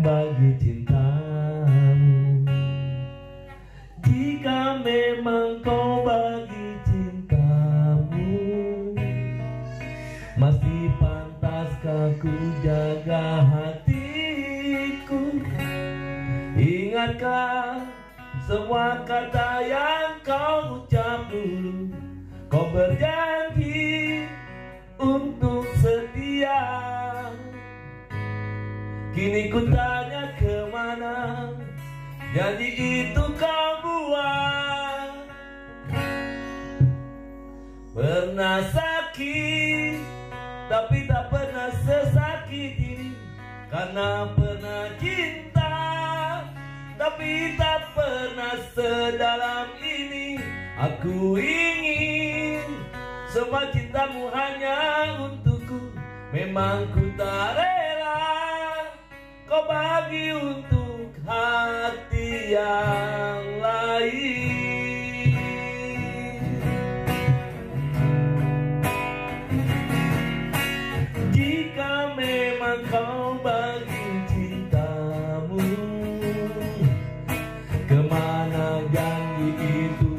Bagi cintamu. Jika memang kau bagi cintamu Masih pantaskah ku jaga hatiku? Ingatkah semua kata yang kau ucap dulu? Kau berjanji untuk Kini ku tanya ke mana? Janji itu kau buat Pernah sakit Tapi tak pernah sesakit ini. Karena pernah cinta Tapi tak pernah sedalam ini. Aku ingin Semua cintamu hanya untukku. Memang ku tak lagi untuk hati yang lain. Jika memang kau bagi cintamu Ke mana janji itu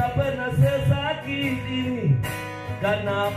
tak pernah sesakit ini. Karena